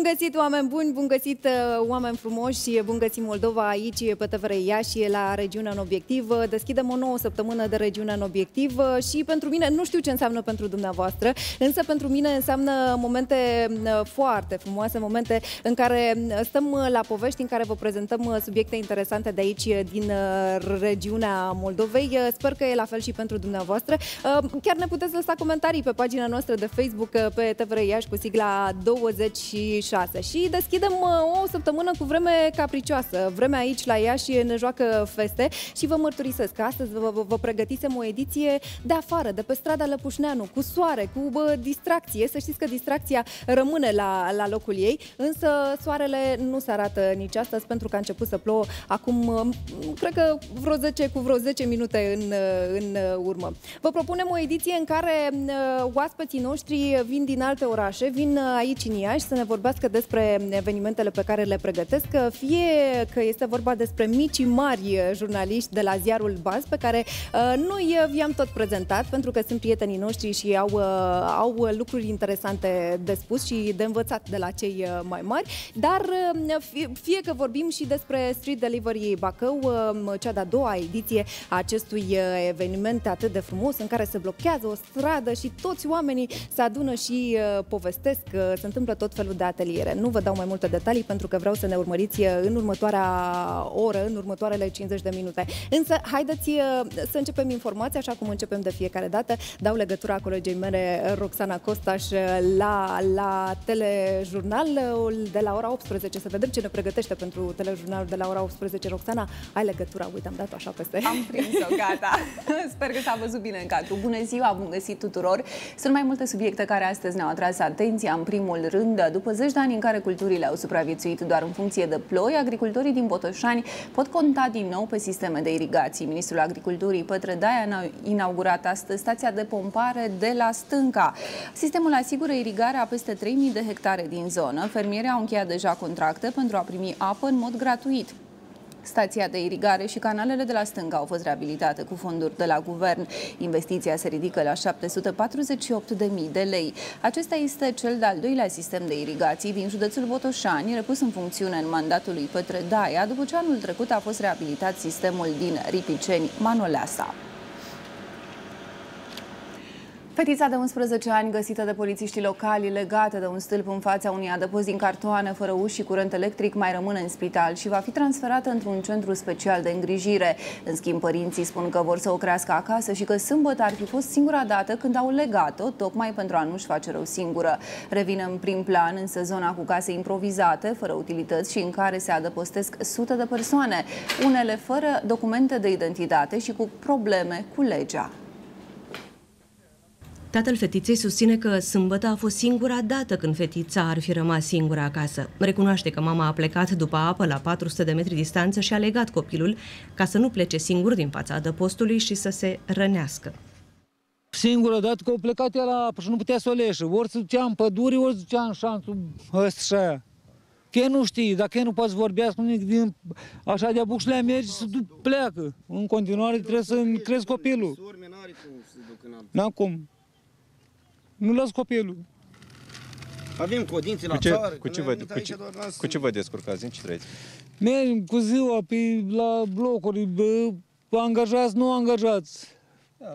Bun găsit, oameni buni, bun găsit, uh, oameni frumoși, bun găsit Moldova aici, pe TVR Iași, la regiunea în obiectiv. Deschidem o nouă săptămână de regiunea în obiectiv și pentru mine, nu știu ce înseamnă pentru dumneavoastră, însă pentru mine înseamnă momente uh, foarte frumoase, momente în care stăm la povești, în care vă prezentăm subiecte interesante de aici, din uh, regiunea Moldovei. Sper că e la fel și pentru dumneavoastră. Chiar ne puteți lăsa comentarii pe pagina noastră de Facebook, pe TVR Iași, cu sigla 20 6 și deschidem uh, o săptămână cu vreme capricioasă. Vremea aici la Iași ne joacă feste și vă mărturisesc că astăzi vă, vă, vă pregătisem o ediție de afară, de pe strada Lăpușneanu, cu soare, cu bă, distracție. Să știți că distracția rămâne la, la locul ei, însă soarele nu se arată nici astăzi pentru că a început să plouă acum, uh, cred că vreo 10, cu vreo 10 minute în, uh, în urmă. Vă propunem o ediție în care oaspeții noștri vin din alte orașe, vin aici în Iași să ne vorbim vorbească despre evenimentele pe care le pregătesc, fie că este vorba despre micii mari jurnaliști de la ziarul Baz, pe care uh, noi vi-am tot prezentat, pentru că sunt prietenii noștri și au, uh, au lucruri interesante de spus și de învățat de la cei uh, mai mari, dar fie, fie că vorbim și despre Street Delivery Bacău, cea de-a doua ediție a acestui eveniment atât de frumos, în care se blochează o stradă și toți oamenii se adună și povestesc, se întâmplă tot felul de ateliere. Nu vă dau mai multe detalii pentru că vreau să ne urmăriți în următoarea oră, în următoarele 50 de minute. Însă, haideți uh, să începem informația așa cum începem de fiecare dată. Dau legătura colegei mele, Roxana Costaș, la, la telejurnalul de la ora 18. Să vedem ce ne pregătește pentru telejurnalul de la ora 18. Roxana, ai legătura, uite, am dat-o așa peste. Am prins-o, gata. Sper că s-a văzut bine în cadru. Bună ziua, bun găsit tuturor. Sunt mai multe subiecte care astăzi ne-au atras atenția. În primul rând, după zeci de ani în care culturile au supraviețuit doar în funcție de ploi, agricultorii din Botoșani pot conta din nou pe sisteme de irigații. Ministrul Agriculturii Pătră Daia a inaugurat astăzi stația de pompare de la Stânca. Sistemul asigură irigarea a peste 3.000 de hectare din zonă. Fermierii au încheiat deja contracte pentru a primi apă în mod gratuit. Stația de irigare și canalele de la stânga au fost reabilitate cu fonduri de la guvern. Investiția se ridică la 748.000 de lei. Acesta este cel de-al doilea sistem de irigații din județul Botoșani, repus în funcțiune în mandatul lui Pătre Daia, după ce anul trecut a fost reabilitat sistemul din Ripiceni, Manoleasa. Fetița de 11 ani găsită de polițiștii locali legată de un stâlp în fața unui adăpost din cartoane fără uși și curent electric mai rămâne în spital și va fi transferată într-un centru special de îngrijire. În schimb, părinții spun că vor să o crească acasă și că sâmbătă ar fi fost singura dată când au legat-o, tocmai pentru a nu-și face rău singură. Revine în prim plan însă zona cu case improvizate, fără utilități și în care se adăpostesc sute de persoane, unele fără documente de identitate și cu probleme cu legea. Tatăl fetiței susține că sâmbătă a fost singura dată când fetița ar fi rămas singură acasă. Recunoaște că mama a plecat după apă la 400 de metri distanță și a legat copilul ca să nu plece singur din fața adăpostului și să se rănească. Singură dată că au plecat ea la apă și nu putea să o leșă. Ori se ducea în pădure, ori se ducea în șanțul ăsta și aia. Că nu știi, dacă nu poți vorbească din așa de bucșlea merge, să pleacă. În continuare trebuie să crezi copilul. N-am cum. Nu las copilul. Avem codințe la cu ce, țară. Cu ce, vă, cu, ce, cu ce vă descurcați? În ce trăiți? Mergem cu ziua pe, la blocuri, bă, angajați, nu angajați.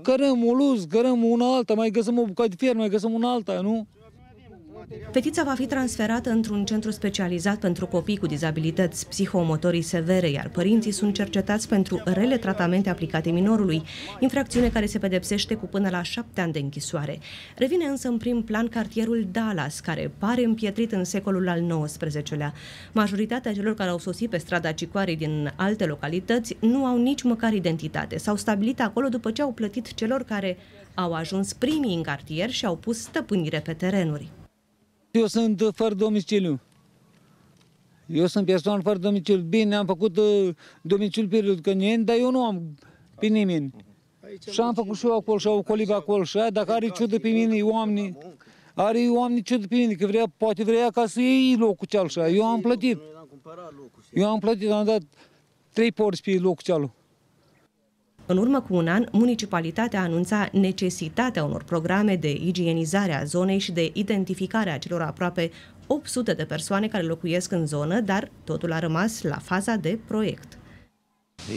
Cărăm o luz, cărăm una alta, mai găsim o bucată de fier, mai găsim una alta, nu? Fetița va fi transferată într-un centru specializat pentru copii cu dizabilități psihomotorii severe, iar părinții sunt cercetați pentru rele tratamente aplicate minorului, infracțiune care se pedepsește cu până la șapte ani de închisoare. Revine însă în prim plan cartierul Dallas, care pare împietrit în secolul al XIX-lea. Majoritatea celor care au sosit pe strada Cicoarei din alte localități nu au nici măcar identitate. S-au stabilit acolo după ce au plătit celor care au ajuns primii în cartier și au pus stăpânire pe terenuri. Eu sunt fără domiciliu. Eu sunt persoană fără domiciliu. Bine, am făcut uh, domiciliu period cănieni, dar eu nu am pe nimeni. Și am făcut și eu acolo și au colib acolo și aia, dacă are ciudă pe mine, oamenii, are oamenii ciudă pe mine, că vrea, poate vrea ca să iei locul ceal și Eu am plătit. Eu am plătit, am dat trei porți pe locul cealaltă. În urmă cu un an, municipalitatea anunța necesitatea unor programe de igienizare a zonei și de identificare a celor aproape 800 de persoane care locuiesc în zonă, dar totul a rămas la faza de proiect.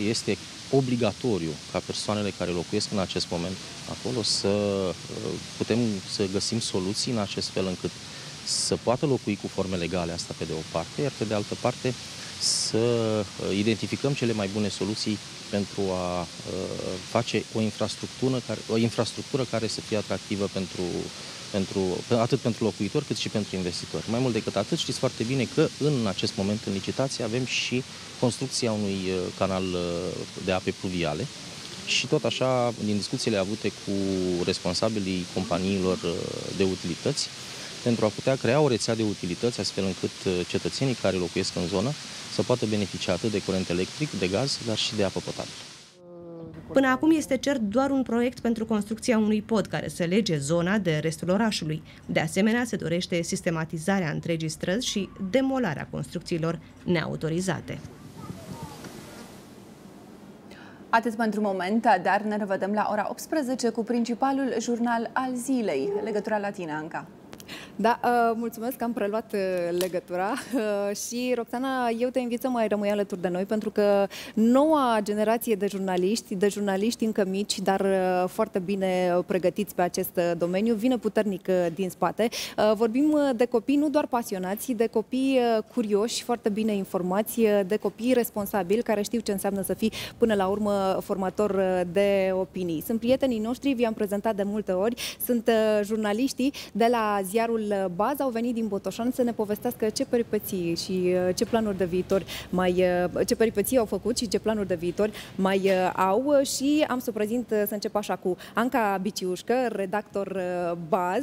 Este obligatoriu ca persoanele care locuiesc în acest moment acolo să uh, putem să găsim soluții în acest fel încât să poată locui cu forme legale, asta pe de o parte, iar pe de altă parte să uh, identificăm cele mai bune soluții pentru a uh, face o infrastructură care, o infrastructură care să fie atractivă pentru, pentru, atât pentru locuitori cât și pentru investitori. Mai mult decât atât, știți foarte bine că în acest moment în licitație avem și construcția unui uh, canal de ape pluviale și tot așa, din discuțiile avute cu responsabilii companiilor de utilități, pentru a putea crea o rețea de utilități astfel încât cetățenii care locuiesc în zonă să poată beneficia atât de curent electric, de gaz, dar și de apă potabilă. Până acum este cert doar un proiect pentru construcția unui pod care să lege zona de restul orașului. De asemenea, se dorește sistematizarea întregii străzi și demolarea construcțiilor neautorizate. Atât pentru moment, dar ne revedem la ora 18 cu principalul jurnal al zilei. Legătura la tine, Anca. Da, uh, mulțumesc că am preluat uh, legătura uh, și, Roxana, eu te invit să mai rămâi alături de noi pentru că noua generație de jurnaliști, de jurnaliști încă mici, dar foarte bine pregătiți pe acest domeniu, vine puternic din spate. Vorbim de copii nu doar pasionați, de copii curioși, foarte bine informați, de copii responsabili care știu ce înseamnă să fii până la urmă formator de opinii. Sunt prietenii noștri, vi-am prezentat de multe ori, sunt jurnaliștii de la ziarul uh, Baz au venit din Botoșan să ne povestească ce peripeții și uh, ce planuri de viitor mai, uh, ce peripeții au făcut și ce planuri de viitor mai au și am să prezint să încep așa cu Anca Biciușcă, redactor Baz,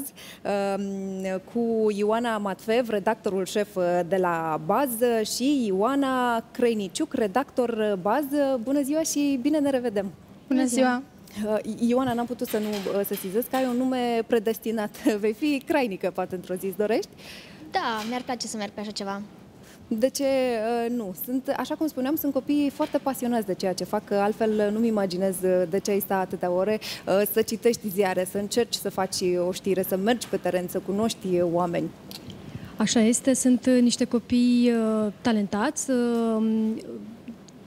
um, cu Ioana Matfev, redactorul șef de la Baz și Ioana Crăiniciuc, redactor Baz. Bună ziua și bine ne revedem! Bună ziua! Uh, Ioana, n-am putut să nu uh, sesizez că ai un nume predestinat. Vei fi crainică, poate, într-o zi, dorești? Da, mi-ar place să merg pe așa ceva. De ce uh, nu? Sunt, așa cum spuneam, sunt copii foarte pasionați de ceea ce fac, altfel nu-mi imaginez de ce ai sta atâtea ore să citești ziare, să încerci să faci o știre, să mergi pe teren, să cunoști oameni. Așa este, sunt niște copii talentați,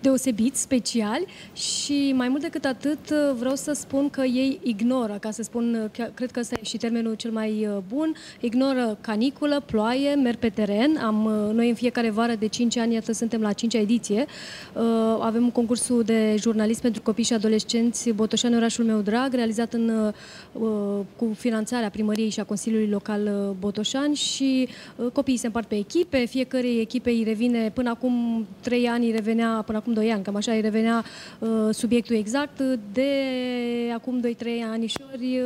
deosebiți, speciali și mai mult decât atât vreau să spun că ei ignoră, ca să spun, cred că ăsta e și termenul cel mai uh, bun, ignoră caniculă, ploaie, merg pe teren. Am, uh, noi în fiecare vară de 5 ani, iată, suntem la 5 ediție. Uh, avem un concursul de jurnalist pentru copii și adolescenți Botoșani, orașul meu drag, realizat în, cu finanțarea primăriei și a Consiliului Local Botoșani și copiii se împart pe echipe, fiecare echipe îi revine, până acum 3 ani revenea, până acum acum 2 ani, cam așa îi revenea uh, subiectul exact. De acum 2-3 anișori,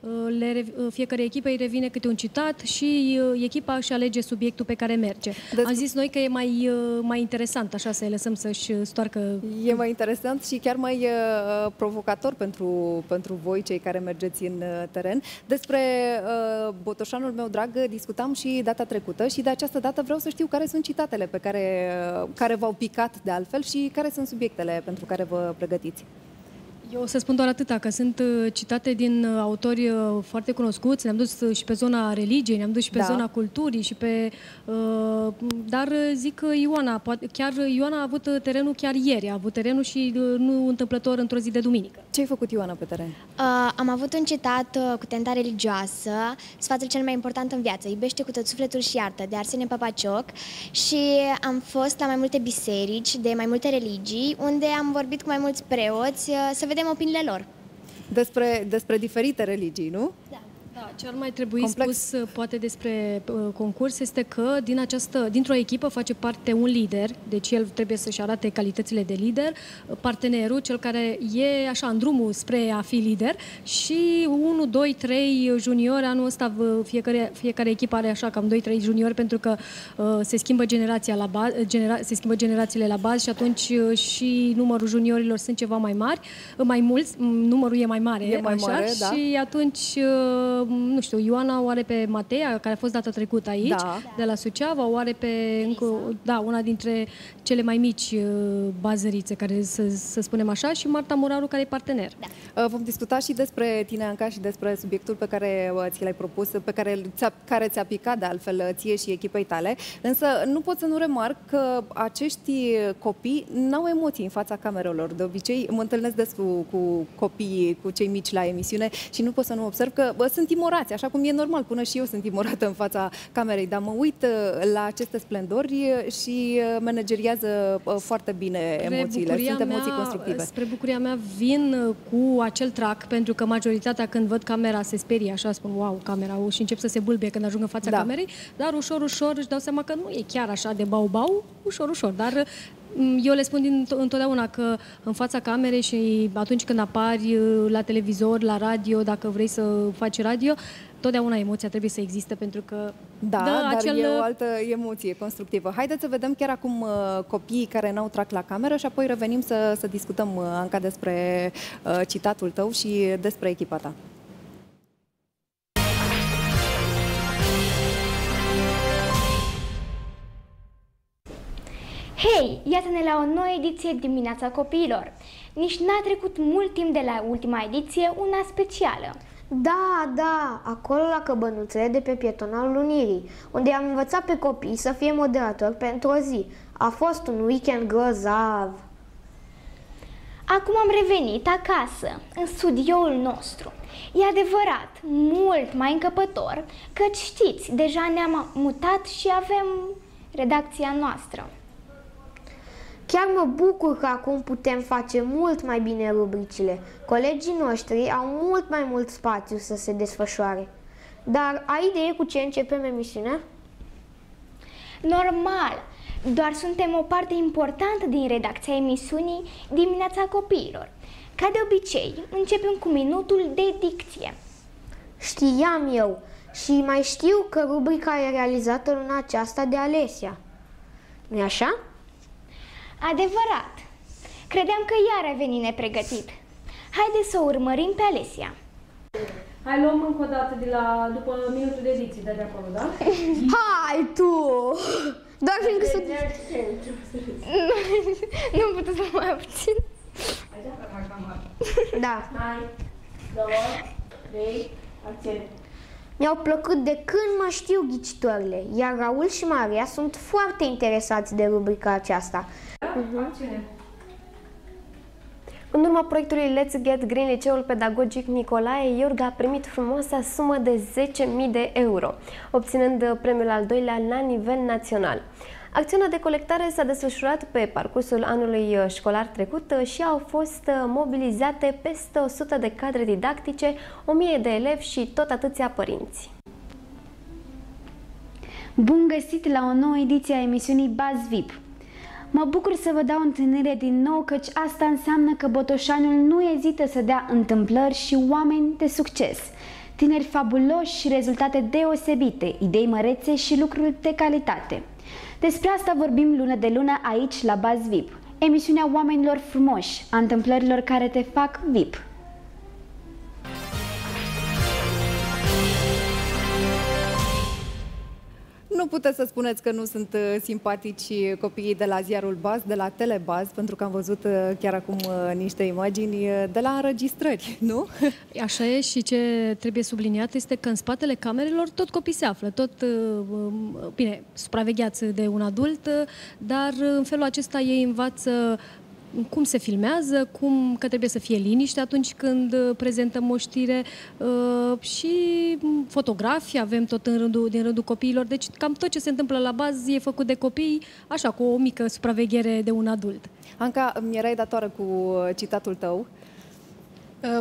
uh, le, uh, fiecare echipă îi revine câte un citat și uh, echipa își alege subiectul pe care merge. Des... Am zis noi că e mai, uh, mai interesant așa să-i lăsăm să-și stoarcă... E mai interesant și chiar mai uh, provocator pentru, pentru voi, cei care mergeți în uh, teren. Despre uh, Botoșanul meu drag discutam și data trecută și de această dată vreau să știu care sunt citatele pe care, uh, care v-au picat de altfel și care sunt subiectele pentru care vă pregătiți? Eu o să spun doar atâta, că sunt uh, citate din uh, autori uh, foarte cunoscuți, ne-am dus și pe zona religiei, ne-am dus și pe da. zona culturii și pe... Dar zic Ioana, chiar Ioana a avut terenul chiar ieri, a avut terenul și nu întâmplător într-o zi de duminică. Ce ai făcut Ioana pe teren? Uh, am avut un citat uh, cu tenta religioasă, sfatul cel mai important în viață, iubește cu tot sufletul și iartă, de Arsene Papacioc și am fost la mai multe biserici de mai multe religii, unde am vorbit cu mai mulți preoți uh, să vedem vedem opiniile lor. Despre, despre diferite religii, nu? Da. Da, ce ar mai trebui Complex. spus uh, poate despre uh, concurs este că din această, dintr-o echipă face parte un lider, deci el trebuie să-și arate calitățile de lider, uh, partenerul, cel care e așa în drumul spre a fi lider și 1, 2, 3 juniori, anul ăsta fiecare, fiecare echipă are așa cam 2-3 juniori pentru că uh, se schimbă generația la baz, genera, se schimbă generațiile la bază și atunci uh, și numărul juniorilor sunt ceva mai mari, uh, mai mulți, numărul e mai mare, e mai așa, mare da. și atunci uh, nu știu, Ioana o are pe Mateia, care a fost data trecută aici, da. de la Suceava, o are pe încă, da, una dintre cele mai mici uh, bazărițe, care să, să spunem așa, și Marta Moraru, care e partener. Da. Uh, vom discuta și despre tine, Anca, și despre subiectul pe care uh, ți l-ai propus, pe care ți-a, care ți-a picat de altfel ție și echipei tale, însă nu pot să nu remarc că acești copii n-au emoții în fața camerelor. De obicei mă întâlnesc des cu, cu copiii, cu cei mici la emisiune și nu pot să nu observ că bă, sunt timorați, așa cum e normal, până și eu sunt timorată în fața camerei, dar mă uit la aceste splendori și manageriază foarte bine spre emoțiile, sunt emoții mea, constructive. Spre bucuria mea vin cu acel trac, pentru că majoritatea când văd camera se sperie, așa spun, wow, camera, și încep să se bulbe când ajung în fața da. camerei, dar ușor, ușor își dau seama că nu e chiar așa de bau-bau, ușor, ușor, dar mm, eu le spun din, întotdeauna că în fața camerei și atunci când apari uh, la televizor, la radio, dacă vrei să faci radio, totdeauna emoția trebuie să existe pentru că da, dar acel... e o altă emoție constructivă. Haideți să vedem chiar acum uh, copiii care n-au trac la cameră și apoi revenim să, să discutăm, uh, Anca, despre uh, citatul tău și despre echipa ta. Hei, iată-ne la o nouă ediție Dimineața Copiilor. Nici n-a trecut mult timp de la ultima ediție, una specială. Da, da, acolo la căbănuțele de pe pietonalul Unirii, unde am învățat pe copii să fie moderatori pentru o zi. A fost un weekend grozav. Acum am revenit acasă, în studioul nostru. E adevărat, mult mai încăpător, căci știți, deja ne-am mutat și avem redacția noastră. Chiar mă bucur că acum putem face mult mai bine rubricile. Colegii noștri au mult mai mult spațiu să se desfășoare. Dar ai idee cu ce începem emisiunea? Normal! Doar suntem o parte importantă din redacția emisiunii Dimineața Copiilor. Ca de obicei, începem cu minutul de dicție. Știam eu și mai știu că rubrica e realizată în aceasta de Alesia. nu așa? Adevărat! Credeam că iar a venit nepregătit. Haide să o urmărim pe Alesia. Hai, luăm încă o dată de la, după minutul de ediție de, de acolo, da? Hai tu! Doar fiindcă să... nu am putut să mai obțin. Da. Hai, două, trei, acțiune. Mi-au plăcut de când mă știu ghicitorile, iar Raul și Maria sunt foarte interesați de rubrica aceasta. Uh-huh. În urma proiectului Let's Get Green, liceul pedagogic Nicolae Iorga a primit frumoasa sumă de 10.000 de euro, obținând premiul al doilea la nivel național. Acțiunea de colectare s-a desfășurat pe parcursul anului școlar trecut și au fost mobilizate peste 100 de cadre didactice, 1000 de elevi și tot atâția părinți. Bun găsit la o nouă ediție a emisiunii Baz VIP! Mă bucur să vă dau întâlnire din nou, căci asta înseamnă că Botoșanul nu ezită să dea întâmplări și oameni de succes. Tineri fabuloși și rezultate deosebite, idei mărețe și lucruri de calitate. Despre asta vorbim lună de lună aici la Baz VIP, emisiunea oamenilor frumoși, a întâmplărilor care te fac VIP. Nu puteți să spuneți că nu sunt uh, simpatici copiii de la ziarul Baz, de la Telebaz, pentru că am văzut uh, chiar acum uh, niște imagini de la înregistrări, nu? Așa e și ce trebuie subliniat este că în spatele camerelor tot copii se află, tot, um, bine, supravegheați de un adult, dar în felul acesta ei învață cum se filmează, cum că trebuie să fie liniște atunci când uh, prezentăm o știre uh, și fotografii avem tot în rândul, din rândul copiilor. Deci cam tot ce se întâmplă la bază e făcut de copii, așa, cu o mică supraveghere de un adult. Anca, mi erai datoră cu uh, citatul tău. Uh,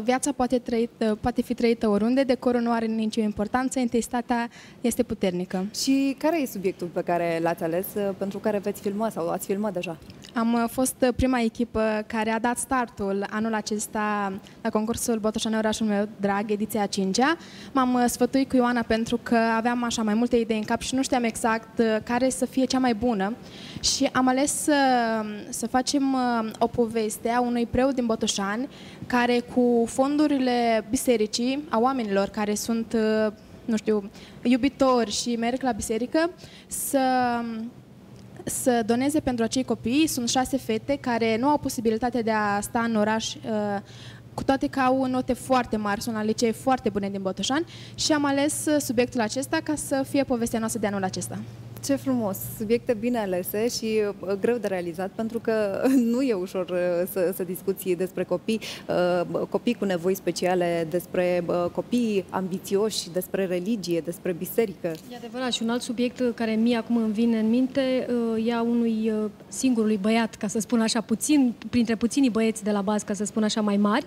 viața poate, trăit, uh, poate fi trăită oriunde, decorul nu are nicio importanță, intensitatea este puternică. Și care e subiectul pe care l-ați ales, uh, pentru care veți filma sau ați filmat deja? Am fost prima echipă care a dat startul anul acesta la concursul Botoșane Orașul meu drag, ediția 5-a. M-am sfătuit cu Ioana pentru că aveam așa mai multe idei în cap și nu știam exact care să fie cea mai bună și am ales să, să facem o poveste a unui preot din Botoșani care cu fondurile bisericii, a oamenilor care sunt, uh, nu știu, iubitori și merg la biserică, să să doneze pentru acei copii. Sunt șase fete care nu au posibilitatea de a sta în oraș uh, cu toate că au note foarte mari, sunt la licee foarte bune din Botoșani și am ales uh, subiectul acesta ca să fie povestea noastră de anul acesta. Ce frumos! Subiecte bine alese și uh, greu de realizat, pentru că nu e ușor uh, să, să discuți despre copii, uh, copii cu nevoi speciale, despre copii ambițioși, despre religie, despre biserică. E adevărat și un alt subiect care mie acum îmi vine în minte e a unui singurului băiat, ca să spun așa, puțin, printre puținii băieți de la bază, ca să spun așa, mai mari,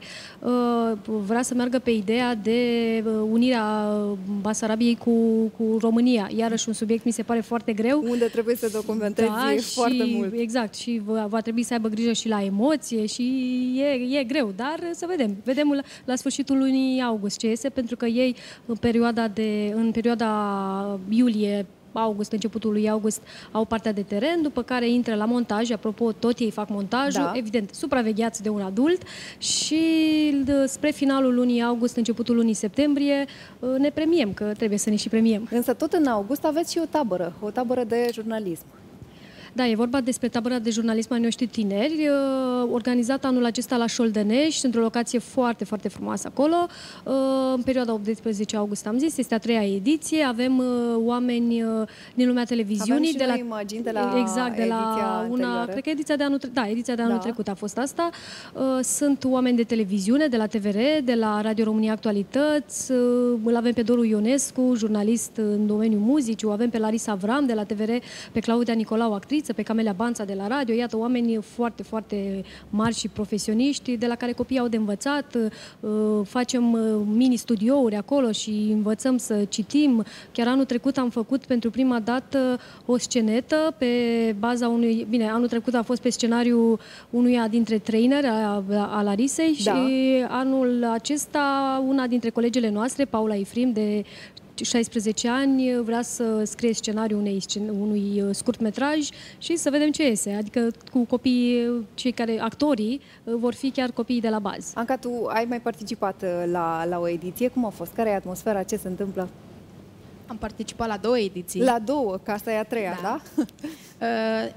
vrea să meargă pe ideea de unirea Basarabiei cu, cu România. Iarăși un subiect mi se pare foarte foarte greu. Unde trebuie să documentezi da, foarte și, mult. Exact, și va, va trebui să aibă grijă și la emoție și e, e greu, dar să vedem. Vedem la, la sfârșitul lunii august ce iese, pentru că ei în perioada, de, în perioada iulie august, începutul lui august, au partea de teren, după care intră la montaj, apropo, tot ei fac montajul, da. evident, supravegheați de un adult și spre finalul lunii august, începutul lunii septembrie, ne premiem, că trebuie să ne și premiem. Însă tot în august aveți și o tabără, o tabără de jurnalism. Da, e vorba despre tabăra de jurnalism a noștri tineri, uh, organizată anul acesta la Șoldenești, într-o locație foarte, foarte frumoasă acolo. Uh, în perioada 18 august, am zis, este a treia ediție. Avem uh, oameni din lumea televiziunii. Avem de la imagini de la Exact, de la una, anterioară. cred că ediția de anul, da, ediția de anul da. trecut a fost asta. Sunt oameni de televiziune, de la TVR, de la Radio România Actualități. Îl avem pe Doru Ionescu, jurnalist în domeniul muzicii, o avem pe Larisa Avram de la TVR, pe Claudia Nicolau, actriță, pe Camelia Banța de la radio, iată oameni foarte, foarte mari și profesioniști de la care copiii au de învățat, uh, facem uh, mini-studiouri acolo și învățăm să citim. Chiar anul trecut am făcut pentru prima dată o scenetă pe baza unui, bine, anul trecut a fost pe scenariu unuia dintre trainer a, a Larisei da. și anul acesta una dintre colegele noastre, Paula Ifrim de 16 ani vrea să scrie scenariul unei, unui uh, scurt metraj și să vedem ce iese. Adică cu copiii, cei care, actorii, uh, vor fi chiar copiii de la bază. Anca, tu ai mai participat uh, la, la o ediție. Cum a fost? Care e atmosfera? Ce se întâmplă? Am participat la două ediții. La două, că asta e a treia, da? da?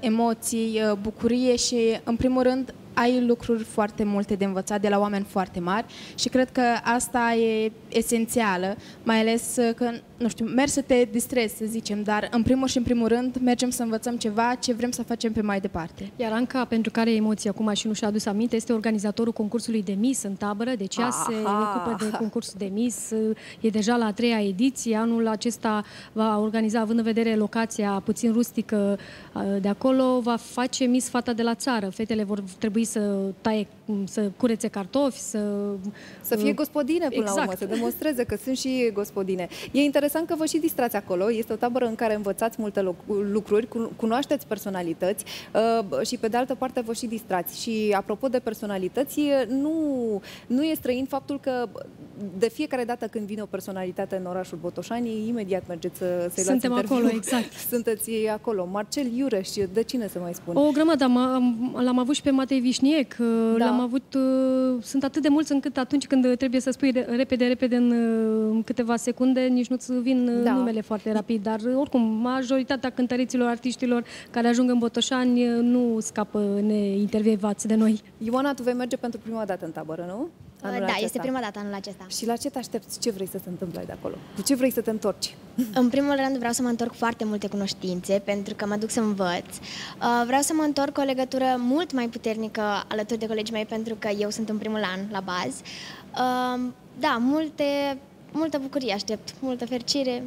emoții, bucurie și, în primul rând, ai lucruri foarte multe de învățat de la oameni foarte mari și cred că asta e esențială, mai ales că, nu știu, mergi să te distrezi, să zicem, dar în primul și în primul rând mergem să învățăm ceva ce vrem să facem pe mai departe. Iar Anca, pentru care emoții acum și nu și-a adus aminte, este organizatorul concursului de Miss în tabără, deci ea se ocupă de concursul de Miss, e deja la a treia ediție, anul acesta va organiza, având în vedere locația puțin rustică de acolo, va face Miss Fata de la țară. Fetele vor trebui să taie, să curețe cartofi, să... Să fie gospodine până exact. la urmă, să demonstreze că sunt și gospodine. E interesant că vă și distrați acolo, este o tabără în care învățați multe lucruri, cunoașteți personalități uh, și pe de altă parte vă și distrați. Și apropo de personalități, nu, nu e străin faptul că de fiecare dată când vine o personalitate în orașul Botoșani, imediat mergeți să, să-i Suntem luați acolo, exact. Sunteți acolo. Marcel Iureș, de cine să mai spun? O grămadă, l-am avut și pe Matei Vișniec, da. l-am avut, uh, sunt atât de mulți încât atunci când trebuie să spui repede, repede în uh, câteva secunde, nici nu-ți vin uh, da. numele foarte rapid, dar oricum, majoritatea cântăriților, artiștilor care ajung în Botoșani nu scapă neintervievați de noi. Ioana, tu vei merge pentru prima dată în tabără, nu? Anul da, acesta. este prima dată anul acesta. Și la ce te aștepți? Ce vrei să se întâmple de acolo? Cu ce vrei să te întorci? În primul rând vreau să mă întorc foarte multe cunoștințe, pentru că mă duc să învăț. Uh, vreau să mă întorc cu o legătură mult mai puternică alături de colegii mei, pentru că eu sunt în primul an la bază. Uh, da, multe, multă bucurie aștept, multă fericire.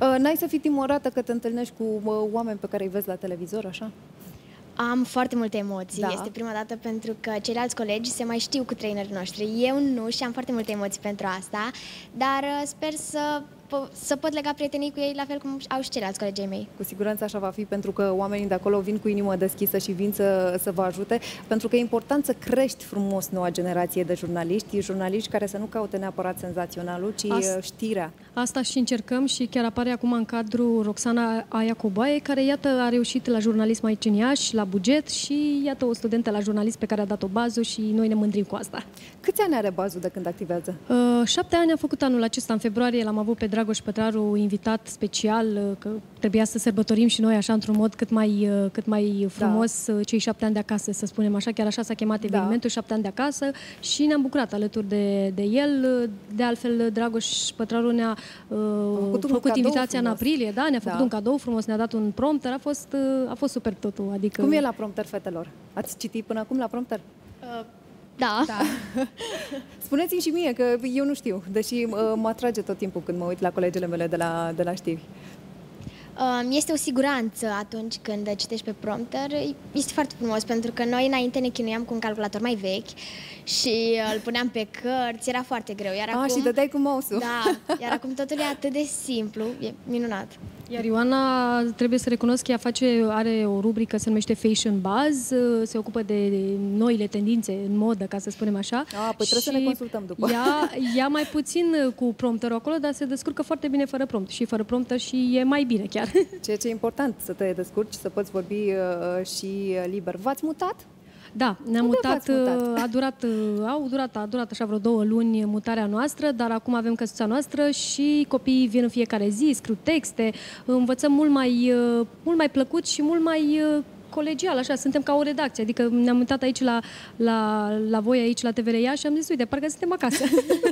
Uh, n-ai să fii timorată că te întâlnești cu oameni pe care îi vezi la televizor, așa? Am foarte multe emoții. Da. Este prima dată pentru că ceilalți colegi se mai știu cu trainerii noștri. Eu nu și am foarte multe emoții pentru asta, dar uh, sper să po- să pot lega prietenii cu ei la fel cum au și ceilalți colegii mei. Cu siguranță așa va fi, pentru că oamenii de acolo vin cu inimă deschisă și vin să, să vă ajute, pentru că e important să crești frumos noua generație de jurnaliști, jurnaliști care să nu caute neapărat senzaționalul, ci Asta- uh, știrea. Asta și încercăm și chiar apare acum în cadru Roxana Ayacobaie, care iată a reușit la jurnalism aici în Iași, la buget și iată o studentă la jurnalism pe care a dat-o bază și noi ne mândrim cu asta. Câți ani are bazul de când activează? Uh, șapte ani a făcut anul acesta, în februarie l-am avut pe Dragoș Pătraru invitat special, uh, că trebuia să sărbătorim și noi așa într-un mod cât mai, uh, cât mai frumos uh, cei șapte ani de acasă, să spunem așa, chiar așa s-a chemat evenimentul, șapte ani de acasă și ne-am bucurat alături de, de el. Uh, De altfel, Dragoș Pătraru ne-a uh, făcut un făcut cadou invitația în frumos. aprilie, da, ne-a făcut Da. un cadou frumos, ne-a dat un prompter, a fost, uh, a fost super totul. Adică... Cum e la prompter, fetelor? Ați citit până acum la prompter? Da. da. Spuneți-mi și mie, că eu nu știu, deși uh, mă atrage tot timpul când mă uit la colegele mele de la, de la știri. Um, Este o siguranță atunci când citești pe prompter. Este foarte frumos pentru că noi înainte ne chinuiam cu un calculator mai vechi și îl puneam pe cărți, era foarte greu. Iar Ah, acum, și dădeai cu mouse-ul. Da, iar acum totul e atât de simplu, e minunat. Iar Ioana, trebuie să recunosc că ea face, are o rubrică, se numește Fashion Buzz, se ocupă de noile tendințe în modă, ca să spunem așa. Ah, păi trebuie să ne Și consultăm după. Ea, ea mai puțin cu prompterul acolo, dar se descurcă foarte bine fără prompter și fără prompter și e mai bine chiar. Ceea ce e important, să te descurci, să poți vorbi uh, și uh, liber. V-ați mutat? Da, ne-am Unde mutat, v-ați mutat? a durat, au durat, a durat așa vreo două luni mutarea noastră, dar acum avem căsuța noastră și copiii vin în fiecare zi, scriu texte, învățăm mult mai, uh, mult mai plăcut și mult mai uh, colegial, așa, suntem ca o redacție, adică ne-am mutat aici la, la, la voi, aici la TVR Iași și am zis, uite, parcă suntem acasă.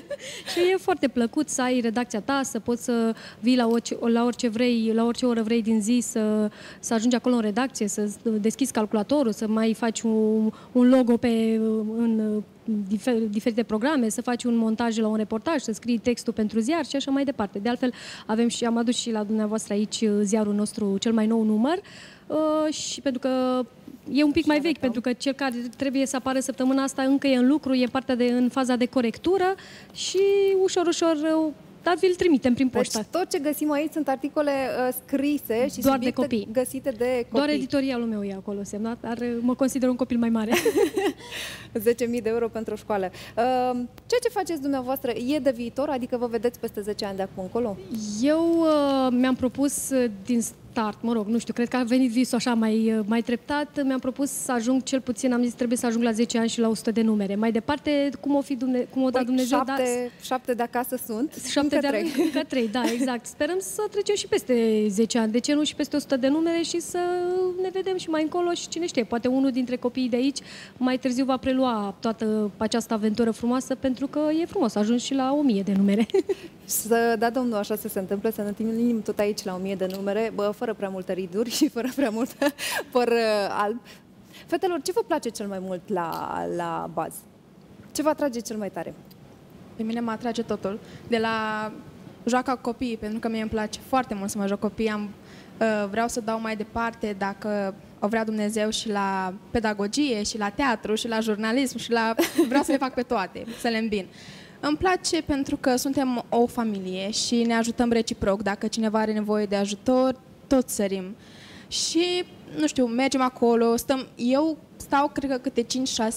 și e foarte plăcut să ai redacția ta, să poți să vii la orice, la orice vrei, la orice oră vrei din zi, să, să ajungi acolo în redacție, să deschizi calculatorul, să mai faci un, un logo pe, în difer, diferite programe, să faci un montaj la un reportaj, să scrii textul pentru ziar și așa mai departe. De altfel, avem și am adus și la dumneavoastră aici ziarul nostru, cel mai nou număr, uh, și pentru că e un pic mai vechi, pentru că cel care trebuie să apară săptămâna asta încă e în lucru, e partea de, în faza de corectură și ușor, ușor, uh, dar vi-l trimitem prin poștă. Deci tot ce găsim aici sunt articole uh, scrise și Doar de subiecte copii. găsite de copii. Doar editorialul meu e acolo semnat, dar uh, mă consider un copil mai mare. 10.000 de euro pentru o școală. Uh, ceea ce faceți dumneavoastră e de viitor? Adică vă vedeți peste 10 ani de acum încolo? Eu uh, mi-am propus uh, din start, mă rog, nu știu, cred că a venit visul așa mai, uh, mai treptat, mi-am propus să ajung cel puțin, am zis trebuie să ajung la 10 ani și la 100 de numere. Mai departe, cum o, fi Dumne- cum o da Păi, Dumnezeu, șapte, șapte de acasă sunt, Șapte încă de trei. încă trei, da, exact. Sperăm să trecem și peste 10 ani, de ce nu și peste 100 de numere și să ne vedem și mai încolo și cine știe, poate unul dintre copiii de aici mai târziu va prelua toată această aventură frumoasă pentru că e frumos să ajungi și la 1000 de numere. Să, da, domnul, așa să se întâmple, să ne întâlnim tot aici la 1000 de numere, bă, fără prea multe riduri și fără prea mult păr uh, alb. Fetelor, ce vă place cel mai mult la, la bază? Ce vă atrage cel mai tare? Pe mine mă atrage totul. De la joaca cu copiii, pentru că mie îmi place foarte mult să mă joc copii. Am, uh, vreau să dau mai departe, dacă o vrea Dumnezeu, și la pedagogie, și la teatru, și la jurnalism, și la... Vreau să le fac pe toate, să le îmbin. Îmi place pentru că suntem o familie și ne ajutăm reciproc. Dacă cineva are nevoie de ajutor, toți sărim. Și, nu știu, mergem acolo, stăm... Eu stau, cred că, câte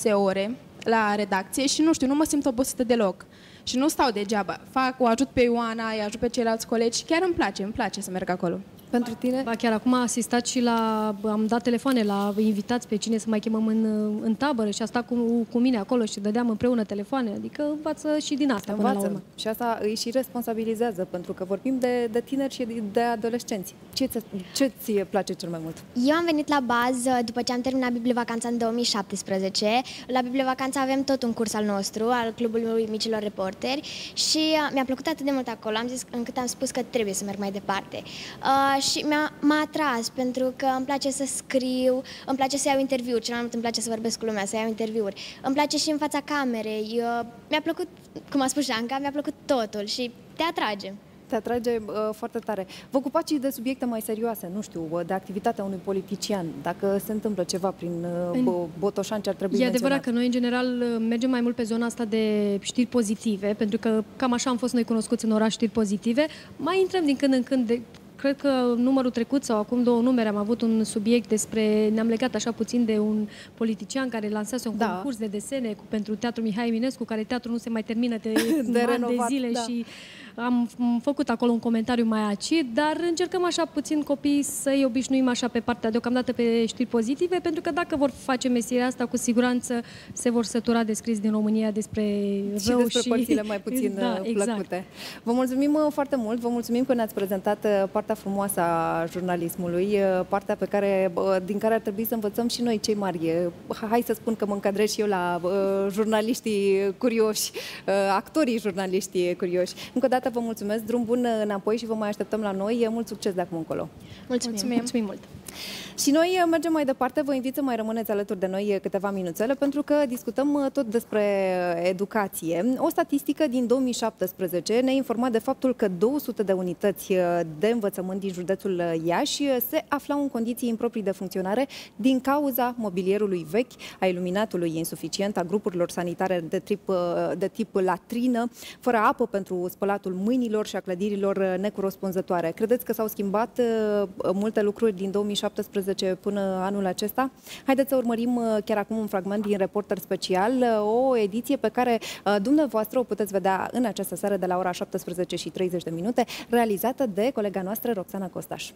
5-6 ore la redacție și, nu știu, nu mă simt obosită deloc. Și nu stau degeaba. Fac, o ajut pe Ioana, îi ajut pe ceilalți colegi. Chiar îmi place, îmi place să merg acolo. Pentru tine? Ba, chiar acum a asistat și la... Am dat telefoane la invitați pe cine să mai chemăm în, în tabără și a stat cu, cu mine acolo și dădeam împreună telefoane. Adică învață și din asta până la urmă. Învață. Și asta îi și responsabilizează, pentru că vorbim de, de tineri și de, de adolescenți. Ce, ți, ce ți place cel mai mult? Eu am venit la bază după ce am terminat Bibliovacanța în 2017. La Bibliovacanța avem tot un curs al nostru, al Clubului Micilor Reporteri și uh, mi-a plăcut atât de mult acolo, am zis încât am spus că trebuie să merg mai departe. Uh, și mi-a, m-a atras pentru că îmi place să scriu, îmi place să iau interviuri, cel mai mult îmi place să vorbesc cu lumea, să iau interviuri. Îmi place și în fața camerei. Uh, mi-a plăcut, cum a spus Janca, mi-a plăcut totul și te atrage. Te atrage uh, foarte tare. Vă ocupați și de subiecte mai serioase, nu știu, uh, de activitatea unui politician, dacă se întâmplă ceva prin uh, În- Botoșan ce ar trebui E adevărat menționat. că noi, în general, mergem mai mult pe zona asta de știri pozitive, pentru că cam așa am fost noi cunoscuți în oraș știri pozitive. Mai intrăm din când în când de Cred că numărul trecut sau acum două numere am avut un subiect despre, ne-am legat așa puțin de un politician care lansase un Da. concurs de desene cu, pentru Teatrul Mihai Eminescu, care teatrul nu se mai termină de, De ani de renovat, zile da. și am f- făcut acolo un comentariu mai acid, dar încercăm așa puțin copiii să-i obișnuim așa pe partea deocamdată pe știri pozitive, pentru că dacă vor face meseria asta, cu siguranță se vor sătura de scris din România despre și rău despre și... părțile mai puțin da, uh, exact. plăcute. Vă mulțumim uh, foarte mult, vă mulțumim că ne-ați prezentat uh, partea frumoasă a jurnalismului, uh, partea pe care, uh, din care ar trebui să învățăm și noi cei mari. Uh, Hai să spun că mă încadrez și eu la uh, jurnaliștii curioși, uh, actorii jurnaliștii curioși. Încă o dată vă mulțumesc, drum bun uh, înapoi și vă mai așteptăm la noi. Uh, Mult succes de acum încolo. Mulțumim, mulțumim, mulțumim mult! Și noi uh, mergem mai departe, vă invit să mai rămâneți alături de noi uh, câteva minuțele, pentru că discutăm uh, tot despre uh, educație. O statistică din 2017 ne informa de faptul că 200 de unități uh, de învățământ din județul uh, Iași uh, se aflau în condiții improprii de funcționare din cauza mobilierului vechi, a iluminatului insuficient, a grupurilor sanitare de tip, uh, de tip latrină, fără apă pentru spălatul mâinilor și a clădirilor uh, necorespunzătoare. Credeți că s-au schimbat uh, multe lucruri din 2017 până anul acesta? Haideți să urmărim uh, chiar acum un fragment din Reporter Special, uh, o ediție pe care uh, dumneavoastră o puteți vedea în această seară de la ora 17 și 30 de minute, realizată de colega noastră Roxana Costaș.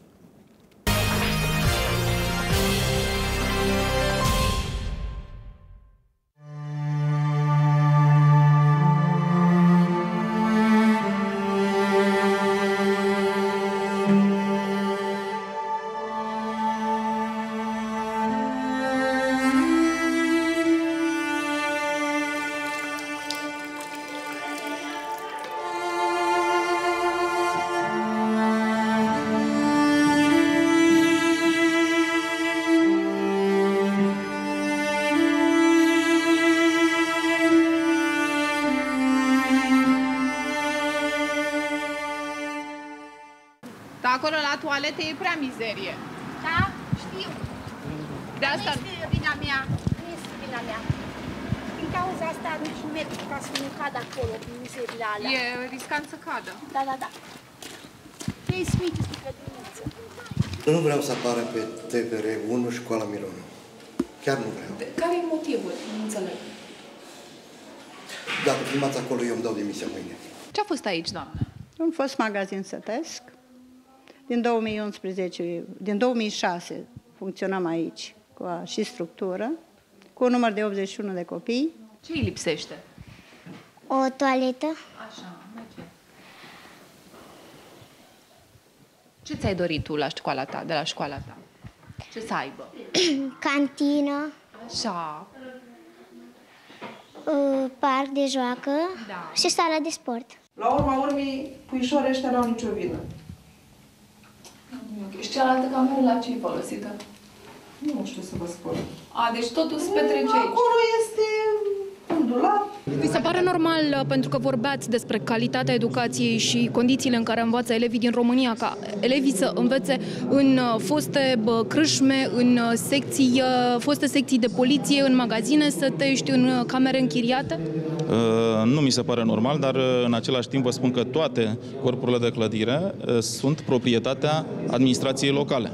Acolo la toalete e prea mizerie. Da, știu. De asta... Nu este vina mea. Nu este vina mea. Din cauza asta nici merg ca să nu cad acolo, în mizerile alea. E riscant să cadă. Da, da, da. Ei, smit, este grădiniță. Nu vreau să apară pe TVR1 școala Mironu. Chiar nu vreau. Care e motivul? Nu înțeleg. Dacă filmați acolo, eu îmi dau demisia mâine. Ce a fost aici, doamnă? Un fost magazin sătesc. Din 2011, din 2006 funcționăm aici cu a, și structură, cu un număr de 81 de copii. Ce îi lipsește? O toaletă, Așa, merge. Ce ți-ai dorit tu la școala ta, de la școala ta? Ce să aibă? cantină, Așa. uh, parc de joacă Da. și sala de sport. La urma urmei, puișorii ăștia n-au nicio vină. Și cealaltă cameră la ce e folosită? Nu știu să vă spun. A, deci totul se petrece aici. Acolo este un dulap. Vi se pare normal, uh, pentru că vorbeați despre calitatea educației și condițiile în care învață elevii din România, ca elevii să învețe în uh, foste bă, crâșme, în uh, secții, uh, foste secții de poliție, în magazine sătești, în uh, camere închiriate? Uh, Nu mi se pare normal, dar uh, în același timp vă spun că toate corpurile de clădire uh, sunt proprietatea administrației locale.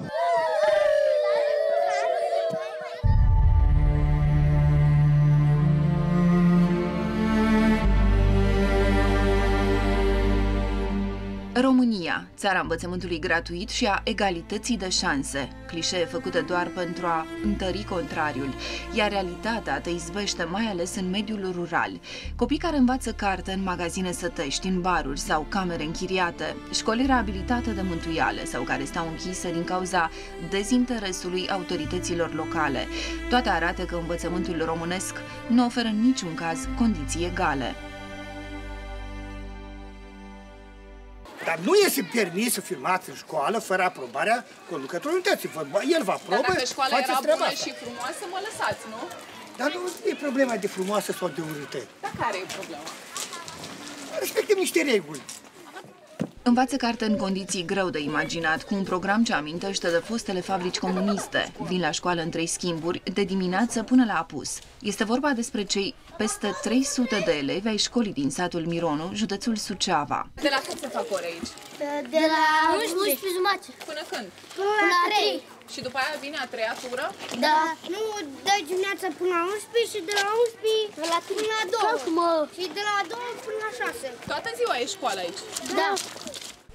Țara învățământului gratuit și a egalității de șanse, clișee făcute doar pentru a întări contrariul, iar realitatea te izbește mai ales în mediul rural. Copii care învață carte în magazine sătești, în baruri sau camere închiriate, școli reabilitate de mântuială sau care stau închise din cauza dezinteresului autorităților locale. Toate arată că învățământul românesc nu oferă în niciun caz condiții egale. Dar nu este permis să filmați în școală fără aprobarea conducătorului unității. Vă- El vă Dar aprobă, dacă școala faceți era treaba bună asta. și frumoasă, mă lăsați, nu? Dar nu e problema de frumoasă sau de urâtă. Dar care e problema? Respectăm niște reguli. Învață carte în condiții greu de imaginat, cu un program ce amintește de fostele fabrici comuniste. Vin la școală în trei schimburi, de dimineață până la apus. Este vorba despre cei peste 300 de elevi ai școlii din satul Mironu, județul Suceava. De la cât se fac ore aici? De la 11 jumate. Până când? Până la 3. Și după aia vine a treia tură? Da. Nu, de dimineața până la 11 și de la 11 la până la 2. Și de la 2 până la 6. Toată ziua e școală aici? Da.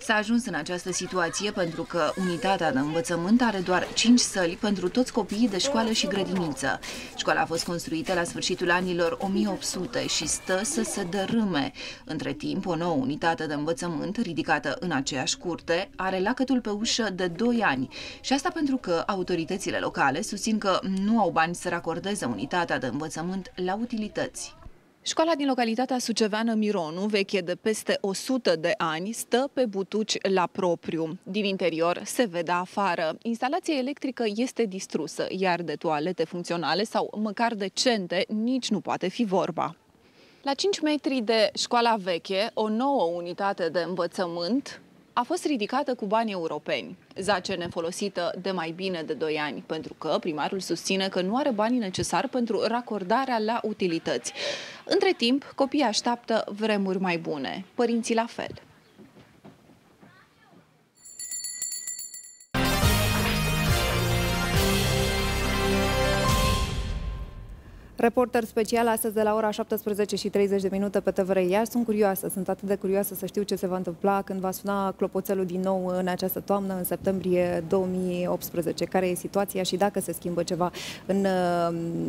S-a ajuns în această situație pentru că unitatea de învățământ are doar 5 săli pentru toți copiii de școală și grădiniță. Școala a fost construită la sfârșitul anilor 1800 și stă să se dărâme. Între timp, o nouă unitate de învățământ, ridicată în aceeași curte, are lacătul pe ușă de 2 ani. Și asta pentru că autoritățile locale susțin că nu au bani să racordeze unitatea de învățământ la utilități. Școala din localitatea suceveană Mironu, veche de peste 100 de ani, stă pe butuci la propriu. Din interior se vede afară. Instalația electrică este distrusă, iar de toalete funcționale sau măcar decente nici nu poate fi vorba. La 5 metri de școala veche, o nouă unitate de învățământ a fost ridicată cu bani europeni. Zace nefolosită de mai bine de 2 ani, pentru că primarul susține că nu are banii necesari pentru racordarea la utilități. Între timp, copiii așteaptă vremuri mai bune, părinții la fel. Reporter special astăzi de la ora 17 și 30 de minute pe TVR Iași. Sunt curioasă, sunt atât de curioasă să știu ce se va întâmpla când va suna clopoțelul din nou în această toamnă, în septembrie 2018. Care e situația și dacă se schimbă ceva în,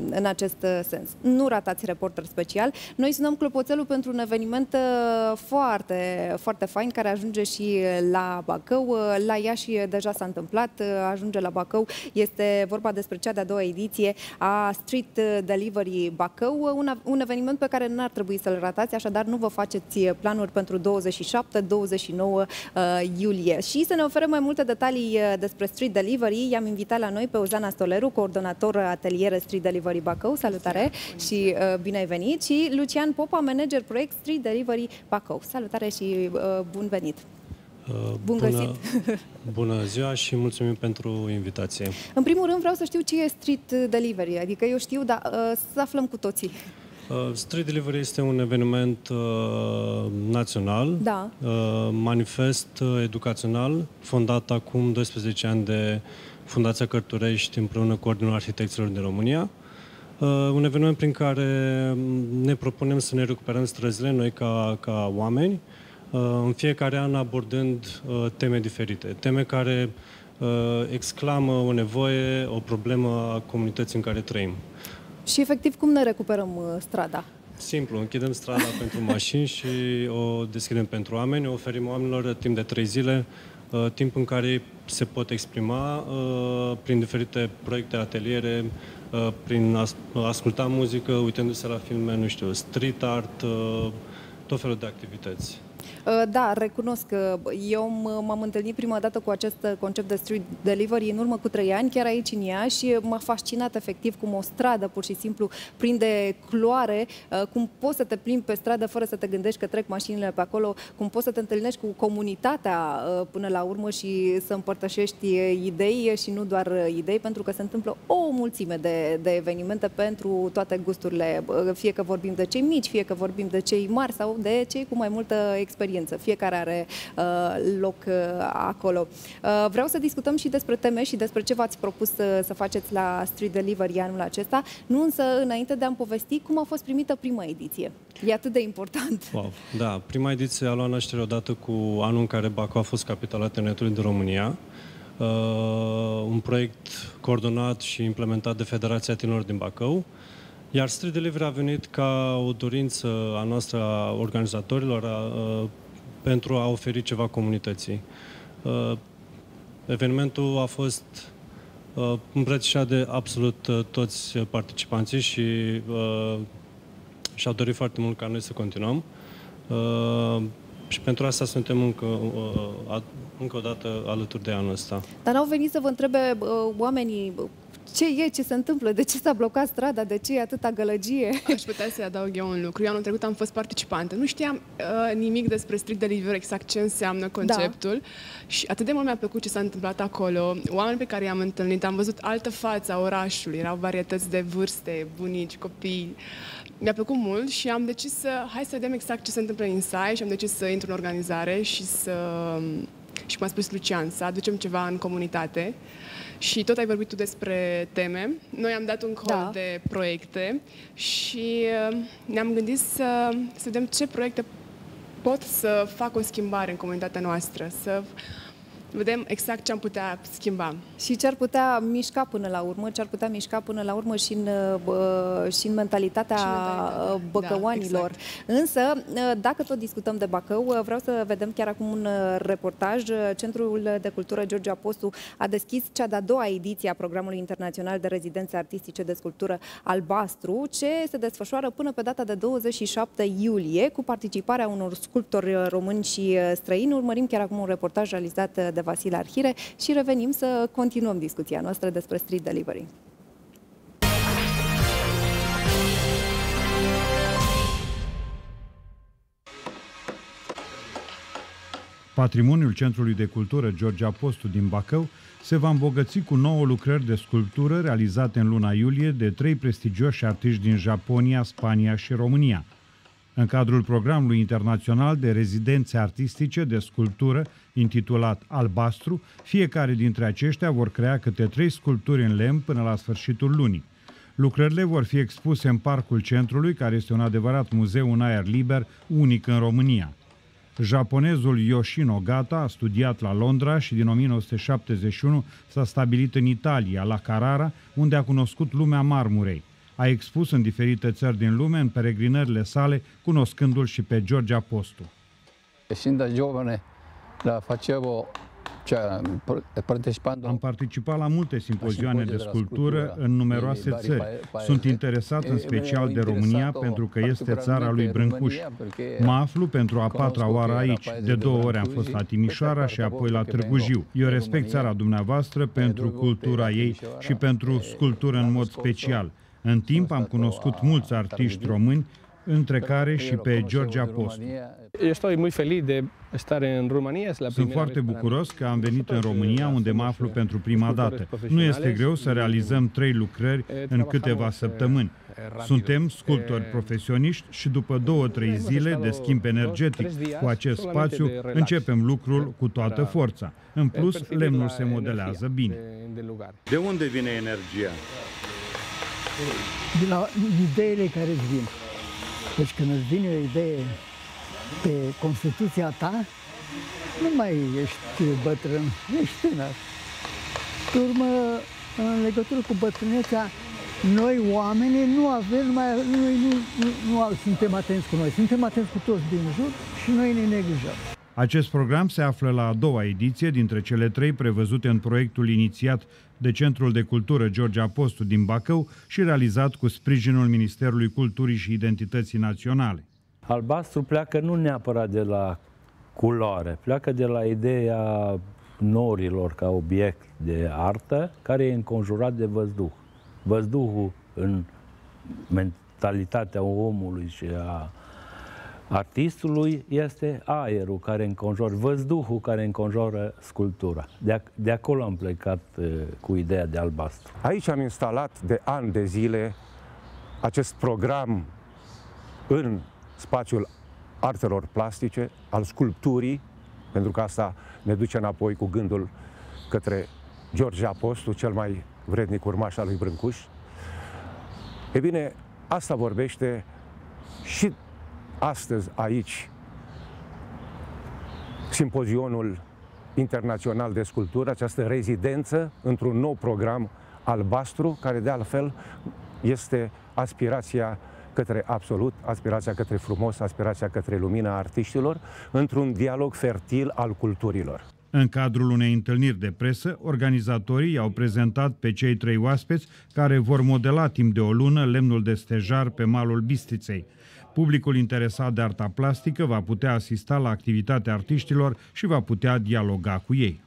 în acest sens. Nu ratați Reporter special. Noi sunăm clopoțelul pentru un eveniment uh, foarte, foarte fain care ajunge și la Bacău. La Iași deja s-a întâmplat, uh, ajunge la Bacău. Este vorba despre cea de-a doua ediție a Street Delivery Delivery Bacău, un, un eveniment pe care n-ar trebui să-l ratați, așadar nu vă faceți planuri pentru 27-29 uh, iulie. Și să ne ofere mai multe detalii uh, despre Street Delivery, i-am invitat la noi pe Uzana Stoleru, coordonator atelier Street Delivery Bacău, salutare și uh, bine ai venit, și Lucian Popa, manager proiect Street Delivery Bacău. Salutare și uh, bun venit! Bun bună, găsit! Bună ziua și mulțumim pentru invitație. În primul rând vreau să știu ce e street delivery, adică eu știu, dar uh, să aflăm cu toții. Uh, street Delivery este un eveniment uh, național, Da. uh, manifest uh, educațional, fondat acum 12 ani de Fundația Cărturești împreună cu Ordinul Arhitecților din România. Uh, un eveniment prin care ne propunem să ne recuperăm străzile noi ca, ca oameni, uh, în fiecare an abordând uh, teme diferite, teme care uh, exclamă o nevoie, o problemă a comunității în care trăim. Și efectiv cum ne recuperăm uh, strada? Simplu, închidem strada pentru mașini și o deschidem pentru oameni, o oferim oamenilor timp de trei zile, uh, timp în care ei se pot exprima uh, prin diferite proiecte, ateliere, uh, prin a asculta muzică, uitându-se la filme, nu știu, street art, uh, tot felul de activități. Uh, Da, recunosc că eu m- m-am întâlnit prima dată cu acest concept de street delivery în urmă cu trei ani, chiar aici în Iași, și m-a fascinat efectiv cum o stradă pur și simplu prinde culoare, uh, cum poți să te plimbi pe stradă fără să te gândești că trec mașinile pe acolo, cum poți să te întâlnești cu comunitatea uh, până la urmă și să împărtășești uh, idei și nu doar uh, idei, pentru că se întâmplă o mulțime de, de evenimente pentru toate gusturile, uh, fie că vorbim de cei mici, fie că vorbim de cei mari sau de cei cu mai multă experiență. Fiecare are uh, loc uh, acolo. Uh, vreau să discutăm și despre teme și despre ce v-ați propus să, să faceți la Street Delivery anul acesta, nu însă înainte de a-mi povesti cum a fost primită prima ediție. E atât de important. Wow. Da, prima ediție a luat naștere odată cu anul în care Bacău a fost capitala internetului din România. Uh, un proiect coordonat și implementat de Federația Tinerilor din Bacău. Iar Street Delivery a venit ca o dorință a noastră, a organizatorilor, a, uh, pentru a oferi ceva comunității. Uh, evenimentul a fost uh, îmbrățișat de absolut uh, toți participanții și uh, și-au dorit foarte mult ca noi să continuăm. Uh, și pentru asta suntem încă, uh, a- încă o dată alături de anul ăsta. Dar n-au venit să vă întrebe uh, oamenii uh, Ce e, ce se întâmplă, de ce s-a blocat strada, de ce e atâta gălăgie? Aș putea să-i adaug eu un lucru. Eu anul trecut am fost participantă. Nu știam uh, nimic despre street delivery, exact ce înseamnă conceptul. Da. Și atât de mult mi-a plăcut ce s-a întâmplat acolo. Oameni pe care i-am întâlnit, am văzut altă față a orașului. Erau varietăți de vârste, bunici, copii. Mi-a plăcut mult și am decis să, hai să vedem exact ce se întâmplă în SAI și am decis să intru în organizare și să, și cum a spus Lucian, să aducem ceva în comunitate. Și tot ai vorbit tu despre teme. Noi am dat un call da. de proiecte și uh, ne-am gândit să, să vedem ce proiecte pot să facă o schimbare în comunitatea noastră, să vedem exact ce am putea schimba. Și ce ar putea mișca până la urmă, ce ar putea mișca până la urmă și în, uh, și în mentalitatea, și mentalitatea. Uh, băcăuanilor. Da, exact. Însă, uh, dacă tot discutăm de Bacău, vreau să vedem chiar acum un reportaj. Centrul de Cultură George Apostu a deschis cea de-a doua ediție a programului internațional de rezidențe artistice de sculptură Albastru, ce se desfășoară până pe data de 27 iulie, cu participarea unor sculptori români și străini. Urmărim chiar acum un reportaj realizat de Vasile Arhire și revenim să continuăm discuția noastră despre street delivery. Patrimoniul Centrului de Cultură George Apostu din Bacău se va îmbogăți cu nouă lucrări de sculptură realizate în luna iulie de trei prestigioși artiști din Japonia, Spania și România. În cadrul programului internațional de rezidențe artistice de sculptură intitulat Albastru, fiecare dintre aceștia vor crea câte trei sculpturi în lemn până la sfârșitul lunii. Lucrările vor fi expuse în parcul centrului, care este un adevărat muzeu în aer liber, unic în România. Japonezul Yoshino Gata a studiat la Londra și din 1971 s-a stabilit în Italia, la Carrara, unde a cunoscut lumea marmurei. A expus în diferite țări din lume în peregrinările sale, cunoscându-l și pe George Apostu. Fiind da giovane, la facevo cioè, partecipando Am participat la multe simpozioane de sculptură în numeroase țări. Sunt interesat în special de România pentru că este țara lui Brâncuș. Mă aflu pentru a patra oară aici. De două ori am fost la Timișoara și apoi la Târgu Jiu. Eu respect țara dumneavoastră pentru cultura ei și pentru sculptură în mod special. În timp am cunoscut mulți artiști români între care și pe George Apostu. Estoy muy feliz de estar en România. Sunt foarte bucuros că am venit în România, unde mă aflu pentru prima dată. Nu este greu să realizăm trei lucrări în câteva săptămâni. Suntem sculptori profesioniști și după două-trei zile de schimb energetic cu acest spațiu, începem lucrul cu toată forța. În plus, lemnul se modelează bine. De unde vine energia? De la ideile care îți vin. Deci când îți vine o idee pe Constituția ta, nu mai ești bătrân, ești tânăr. Pe urmă, în legătură cu bătrânețea, noi oamenii nu avem, mai, noi nu, nu, nu suntem atenți cu noi, suntem atenți cu toți din jur și noi ne neglijăm. Acest program se află la a doua ediție dintre cele trei prevăzute în proiectul inițiat de Centrul de Cultură George Apostu din Bacău și realizat cu sprijinul Ministerului Culturii și Identității Naționale. Albastru pleacă nu neapărat de la culoare, pleacă de la ideea norilor ca obiect de artă care e înconjurat de văzduh. Văzduhul în mentalitatea omului și a artistului este aerul care înconjoară, văzduhul care înconjoară sculptura. De, de acolo am plecat uh, cu ideea de albastru. Aici am instalat de ani de zile acest program în spațiul artelor plastice, al sculpturii, pentru că asta ne duce înapoi cu gândul către George Apostu, cel mai vrednic urmaș al lui Brâncuș. E bine, asta vorbește și astăzi aici simpozionul internațional de sculptură, această rezidență într-un nou program albastru, care de altfel este aspirația către absolut, aspirația către frumos, aspirația către lumina artiștilor, într-un dialog fertil al culturilor. În cadrul unei întâlniri de presă, organizatorii au prezentat pe cei trei oaspeți care vor modela timp de o lună lemnul de stejar pe malul Bistriței. Publicul interesat de arta plastică va putea asista la activitatea artiștilor și va putea dialoga cu ei.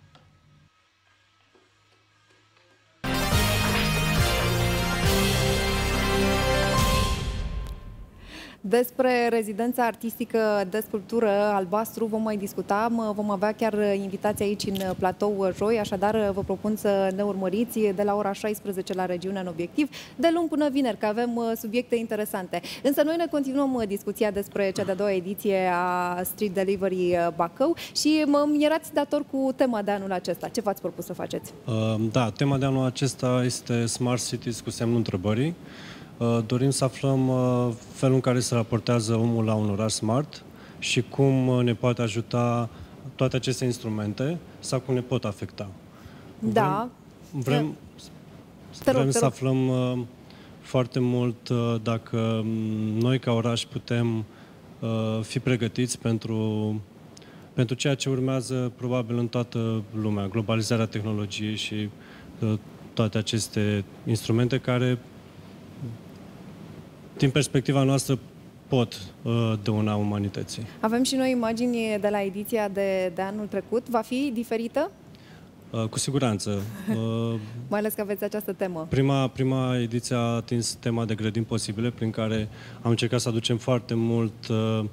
Despre rezidența artistică de sculptură albastru vom mai discuta. Vom avea chiar invitații aici în platou joi, așadar vă propun să ne urmăriți de la ora 16 la regiunea în obiectiv, de luni până vineri, că avem subiecte interesante. Însă noi ne continuăm discuția despre cea de-a doua ediție a Street Delivery Bacău și mă erați dator cu tema de anul acesta. Ce v-ați propus să faceți? Da, tema de anul acesta este Smart Cities cu semnul întrebării. Uh, dorim să aflăm uh, felul în care se raportează omul la un oraș smart și cum uh, ne poate ajuta toate aceste instrumente sau cum ne pot afecta. Da. Vrem, vrem, vrem să aflăm foarte mult dacă mm, noi ca oraș putem fi pregătiți pentru, pentru ceea ce urmează probabil în toată lumea, globalizarea tehnologiei și toate aceste instrumente care din perspectiva noastră, pot uh, dăuna umanității. Avem și noi imagini de la ediția de, de anul trecut. Va fi diferită? Uh, cu siguranță. Uh, Mai ales că aveți această temă. Prima, prima ediție a atins tema de grădini posibile, prin care am încercat să aducem foarte mult, uh,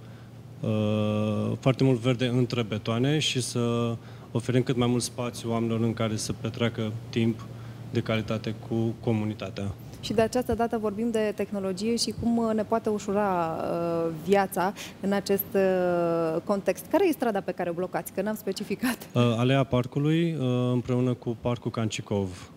uh, foarte mult verde între betoane și să oferim cât mai mult spațiu oamenilor în care să petreacă timp de calitate cu comunitatea. Și de această dată vorbim de tehnologie și cum uh, ne poate ușura uh, viața în acest uh, context. Care e strada pe care o blocați? Că n-am specificat. Uh, Alea Parcului uh, împreună cu Parcul Cancicov.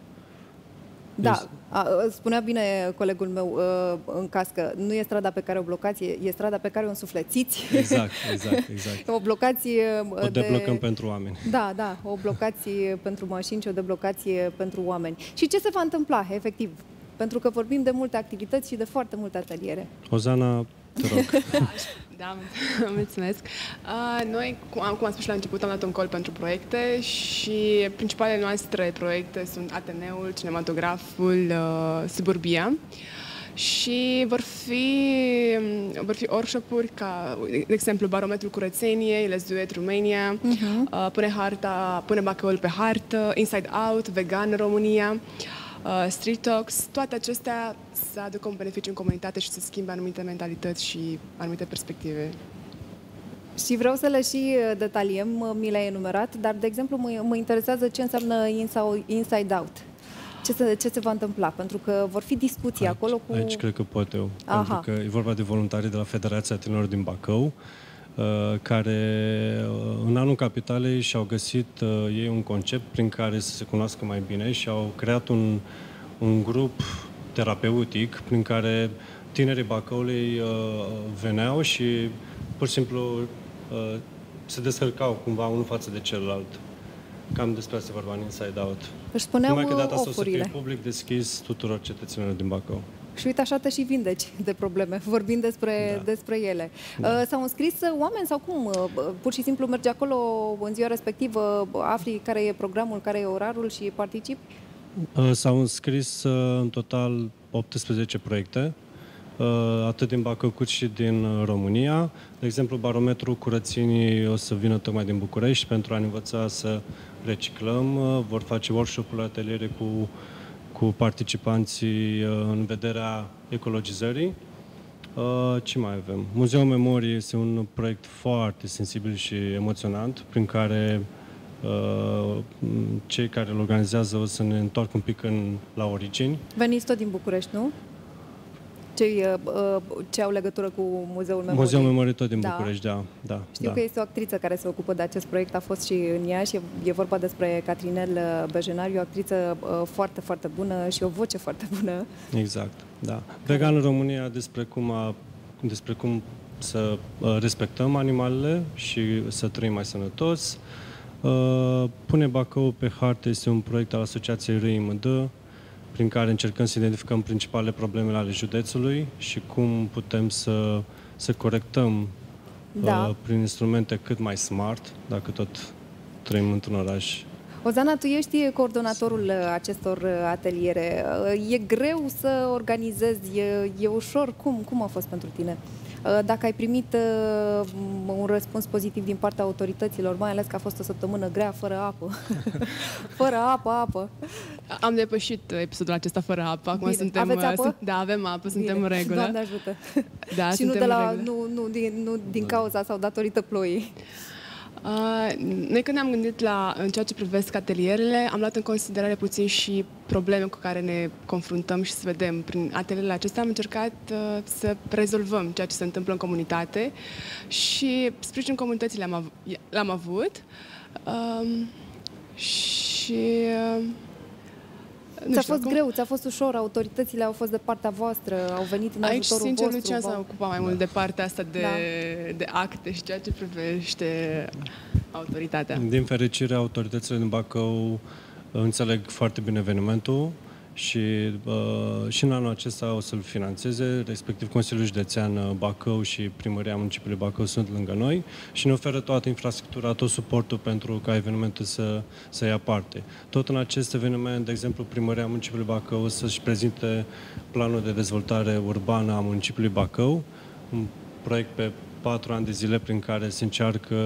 Da, a, spunea bine colegul meu uh, în cască, nu e strada pe care o blocați, e, e strada pe care o însuflețiți. Exact, exact, exact. o blocați O deblocăm de... pentru oameni. Da, da, o blocați pentru mașini și o deblocați pentru oameni. Și ce se va întâmpla, efectiv? Pentru că vorbim de multe activități și de foarte multe ateliere. Ozana, te rog. da, mulțumesc. Noi, cum am, cum am spus la început, am dat un col pentru proiecte și principalele noastre proiecte sunt Ateneul, Cinematograful, uh, Suburbia și vor fi, vor fi workshop-uri ca, de exemplu, barometrul curățeniei, Let's Do It Romania, uh-huh. pune, harta, pune Bacăul pe hartă, Inside Out, Vegan România. Uh, uh, street talks, toate acestea să aducă un beneficiu în comunitate și să schimbe anumite mentalități și anumite perspective. Și vreau să le și uh, detaliem, mi le-ai enumerat, dar, de exemplu, mă, mă interesează ce înseamnă inside out. Ce se, ce se va întâmpla? Pentru că vor fi discuții aici, acolo cu... Aici cred că pot eu. Aha. Pentru că e vorba de voluntari de la Federația Tinerilor din Bacău, Uh, care uh, în anul capitalei și-au găsit uh, ei un concept prin care să se cunoască mai bine și au creat un, un grup terapeutic prin care tinerii Bacăului veneau și pur și simplu se descărcau cumva unul față de celălalt. Cam despre asta vorba în Inside Out. Își spuneau Numai că data asta o să fie public deschis tuturor cetățenilor din Bacău. Și uite, așa te și vindeci de probleme, vorbind despre, da. despre ele. Da. Uh, s-au înscris oameni sau cum? Uh, pur și simplu mergi acolo în ziua respectivă, afli care e programul, care e orarul și participi? Uh, s-au înscris în total 18 proiecte, atât din Bacău cât și din România. De exemplu, barometrul curățenii o să vină tocmai din București pentru a ne învăța să reciclăm. Vor face workshop-uri, ateliere cu cu participanții uh, în vederea ecologizării. Uh, ce mai avem? Muzeul Memoriei este un proiect foarte sensibil și emoționant, prin care uh, cei care îl organizează o să ne întorc un pic în, la origini. Veniți tot din București, nu? Cei uh, uh, ce au legătură cu Muzeul Memoriei. Muzeul Memoriei tot din da. București, da. da Știu da. că este o actriță care se ocupă de acest proiect, a fost și în ea și e, e vorba despre Catrinel uh, Bejenariu, o actriță uh, foarte, foarte bună și o voce foarte bună. Exact, da. Vegan în România despre cum, a, despre cum să respectăm animalele și să trăim mai sănătos. Pune Bacău pe hartă este un proiect al Asociației Râi Mândă, prin care încercăm să identificăm principalele probleme ale județului și cum putem să, să corectăm da. uh, prin instrumente cât mai smart, dacă tot trăim într-un oraș. Ozana, tu ești coordonatorul uh, acestor uh, ateliere. Uh, e greu să organizezi, e, e ușor? Cum, cum a fost pentru tine? Dacă ai primit un răspuns pozitiv din partea autorităților, mai ales că a fost o săptămână grea, fără apă. fără apă, apă. Am depășit episodul acesta fără apă. Acum Bine. suntem, Aveți apă? Sunt, da, avem apă, suntem Bine. în regulă. Doamne ajută. Da, și nu, suntem de în la, regulă. nu, nu, din, nu din cauza sau datorită ploii. Uh, noi când ne-am gândit la în ceea ce privesc atelierele, am luat în considerare puțin și probleme cu care ne confruntăm și să vedem. Prin atelierele acestea am încercat uh, să rezolvăm ceea ce se întâmplă în comunitate și sprijin comunității le-am, av- l-am avut. Um, și uh, nu Ți-a știu, fost acum- greu, ți-a fost ușor, autoritățile au fost de partea voastră, au venit în Aici, ajutorul sincer, vostru. Lucian s-a v-au- ocupat mai mult de partea asta de, Da. de acte și ceea ce privește autoritatea. Din fericire, autoritățile din Bacău înțeleg foarte bine evenimentul și, uh, și în anul acesta o să-l financeze, respectiv Consiliul Județean uh, Bacău și Primăria Municipiului Bacău sunt lângă noi și ne oferă toată infrastructura, tot suportul pentru ca evenimentul să, să ia parte. Tot în acest eveniment, de exemplu, Primăria Municipiului Bacău o să-și prezinte planul de dezvoltare urbană a Municipiului Bacău, un proiect pe patru ani de zile prin care se încearcă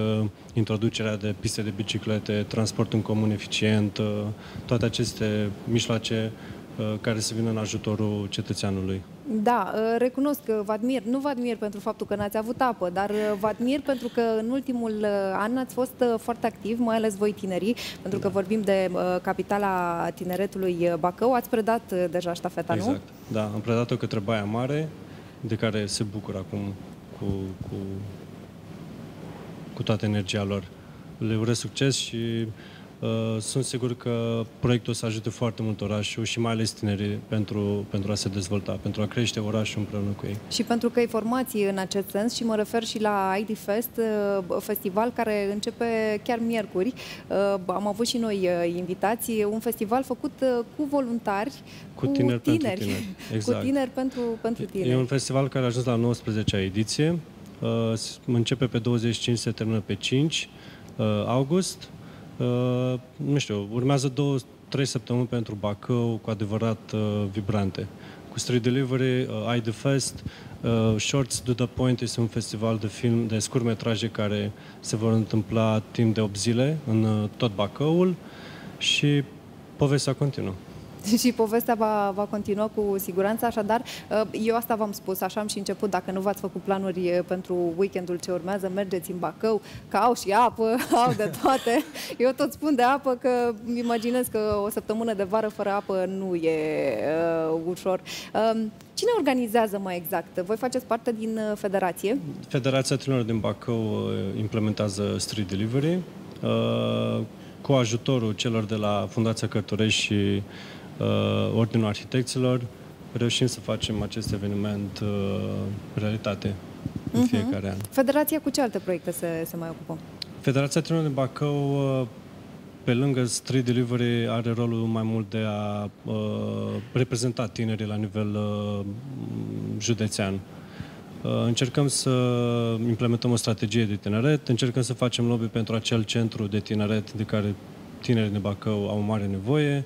introducerea de piste de biciclete, transport în comun eficient, uh, toate aceste mijloace uh, care să vină în ajutorul cetățeanului. Da, uh, recunosc că vă admir. Nu vă admir pentru faptul că n-ați avut apă, dar uh, vă admir pentru că în ultimul uh, an ați fost uh, foarte activ, mai ales voi tinerii, pentru că vorbim de uh, capitala tineretului uh, Bacău. Ați predat uh, deja ștafeta, nu? Exact. Da, am predat-o către Baia Mare, de care se bucură acum cu, cu, cu toată energia lor. Le urez succes și uh, sunt sigur că proiectul o să ajute foarte mult orașul și mai ales tinerii pentru, pentru a se dezvolta, pentru a crește orașul împreună cu ei. Și pentru că e formație în acest sens și mă refer și la ID Fest, uh, festival care începe chiar miercuri. Uh, Am avut și noi uh, invitații, un festival făcut uh, cu voluntari, Cu tineri pentru tineri. Exact. Cu tineri pentru, pentru tineri. E un festival care a ajuns la 19-a ediție. Uh, s- începe pe 25, se termină pe 5 uh, august. Uh, nu știu, urmează două, trei săptămâni pentru Bacău cu adevărat uh, vibrante. Cu Street Delivery, uh, I The Fest, uh, Shorts to the Point este un festival de film, de scurtmetraje care se vor întâmpla timp de 8 zile în uh, tot Bacăul și povestea continuă. Și povestea va, va continua cu siguranță, așadar, uh, eu asta v-am spus, așa am și început, dacă nu v-ați făcut planuri uh, pentru weekendul ce urmează, mergeți în Bacău, că au și apă, au de toate. Eu tot spun de apă că îmi imaginez că o săptămână de vară fără apă nu e uh, ușor. Uh, cine organizează mai exact? Voi faceți parte din uh, federație? Federația Tinerilor din Bacău uh, implementează Street Delivery uh, cu ajutorul celor de la Fundația Cărturești și uh, Ordinul Arhitecților reușim să facem acest eveniment uh, realitate în Mhm. fiecare an. Federația cu ce alte proiecte se, se mai ocupă? Federația Tinerilor din Bacău, uh, pe lângă Street Delivery, are rolul mai mult de a uh, reprezenta tinerii la nivel uh, județean. Uh, Încercăm să implementăm o strategie de tineret, încercăm să facem lobby pentru acel centru de tineret de care tinerii din Bacău au mare nevoie.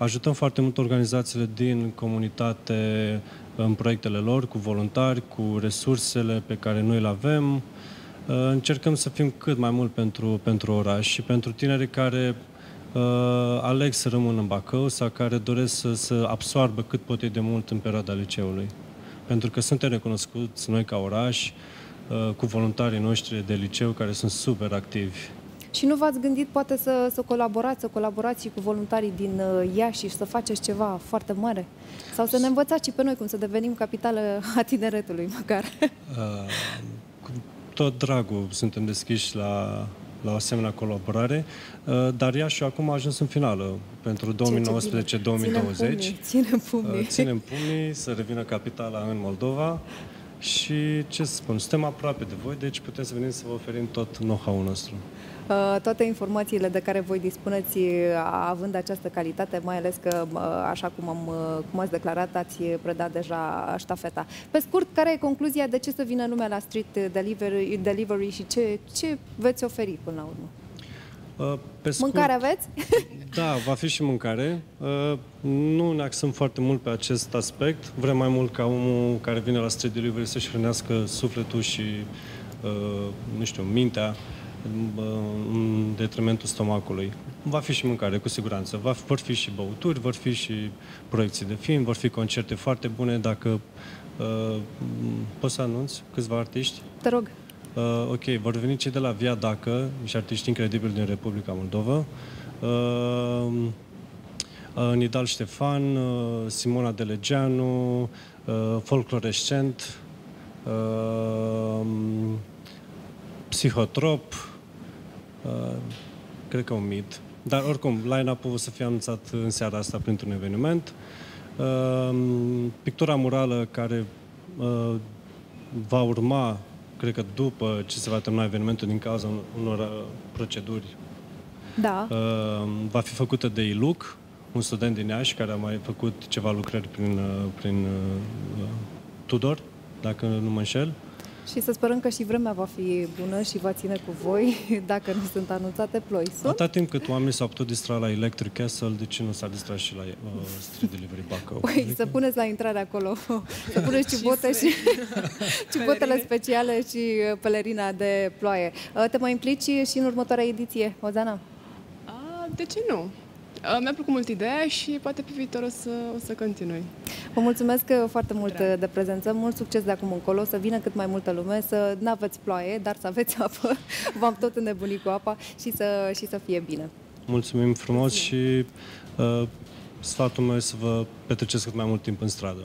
Ajutăm foarte mult organizațiile din comunitate în proiectele lor, cu voluntari, cu resursele pe care noi le avem. Uh, Încercăm să fim cât mai mult pentru, pentru oraș și pentru tinerii care uh, aleg să rămână în Bacău sau care doresc să, să absoarbă cât pot ei de mult în perioada liceului. Pentru că suntem recunoscuți noi ca oraș, uh, cu voluntarii noștri de liceu care sunt super activi. Și nu v-ați gândit poate să, să colaborați, să colaborați și cu voluntarii din uh, Iași și să faceți ceva foarte mare? Sau să ne învățați și pe noi cum să devenim capitală a tineretului, măcar. Uh, cu tot dragul suntem deschiși la, la o asemenea colaborare, uh, dar Iașiul acum a ajuns în finală pentru 2019-2020. Ținem pumnii, ținem pumnii. Uh, Ținem pumnii să revină capitala în Moldova și ce să spun, suntem aproape de voi, deci putem să venim să vă oferim tot know-how-ul nostru. Uh, toate informațiile de care voi dispuneți uh, având această calitate, mai ales că, uh, așa cum, am, uh, cum ați declarat, ați predat deja ștafeta. Pe scurt, care e concluzia de ce să vină lumea la street delivery, delivery și ce, ce veți oferi până la urmă? Uh, Pe scurt, Mâncare aveți? Da, va fi și mâncare. Uh, Nu ne axăm foarte mult pe acest aspect. Vrem mai mult ca omul care vine la street delivery să-și hrănească sufletul și, uh, nu știu, mintea în detrimentul stomacului. Va fi și mâncare, cu siguranță. Va, vor fi și băuturi, vor fi și proiecții de film, vor fi concerte foarte bune. Dacă uh, poți să anunț câțiva artiști? Te rog. Uh, ok, vor veni cei de la Via Dacă și artiști incredibili din Republica Moldova. Uh, uh, Nidal Ștefan, uh, Simona Delegeanu, uh, Folclorescent, uh, Psihotrop, uh, cred că un mit. Dar oricum, line-up-ul o să fie anunțat în seara asta printr-un eveniment. Uh, pictura murală care uh, va urma cred că după ce se va termina evenimentul din cauza unor uh, proceduri, da. uh, va fi făcută de Iluc, un student din Iași care a mai făcut ceva lucrări prin, uh, prin uh, Tudor, dacă nu mă înșel. Și să sperăm că și vremea va fi bună și va ține cu voi dacă nu sunt anunțate ploi. Sunt? Atâta timp cât oamenii s-au putut distra la Electric Castle, de ce nu s-a distrat și la uh, Street Delivery Bacău? Păi, adică... să puneți la intrare acolo, să puneți ciubote și, ciubotele speciale și uh, pelerina de ploaie. Uh, te mai implici și în următoarea ediție, Ozana? A, de ce nu? Mi-a plăcut mult ideea și poate pe viitor o să, o să continui. Vă mulțumesc foarte mult Drag. de prezență, mult succes de acum încolo, să vină cât mai multă lume, să nu aveți ploaie, dar să aveți apă, v-am tot înnebunit cu apa și să, și să fie bine. Mulțumim frumos Mulțumim. și uh, sfatul meu să vă petreceți cât mai mult timp în stradă.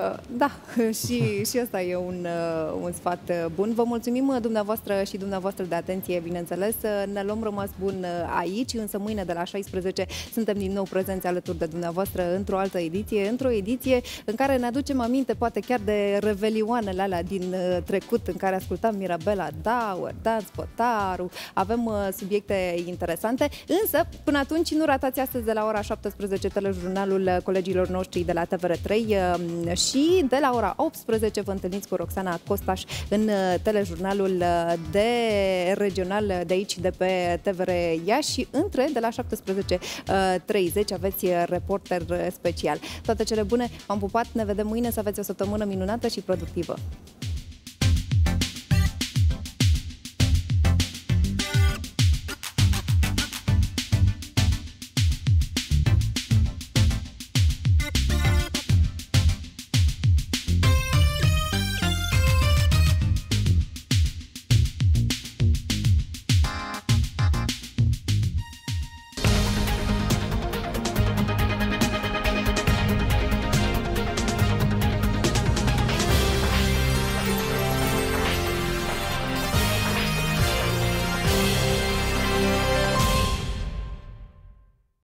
Uh, da, și, și asta e un, uh, un sfat uh, bun. Vă mulțumim dumneavoastră și dumneavoastră de atenție, bineînțeles. Ne luăm rămas bun aici, însă mâine de la 16 suntem din nou prezenți alături de dumneavoastră într-o altă ediție, într-o ediție în care ne aducem aminte poate chiar de revelioanele alea din trecut în care ascultam Mirabela Dauer, Dan Spotaru, avem subiecte interesante, însă până atunci nu ratați astăzi de la ora 17 telejurnalul colegilor noștri de la TVR3 și și de la ora 18 vă întâlniți cu Roxana Costaș în uh, telejurnalul uh, de regional de aici, de pe TVR Iași și între de la 17.30 aveți reporter special. Toate cele bune, v-am pupat, ne vedem mâine, să aveți o săptămână minunată și productivă!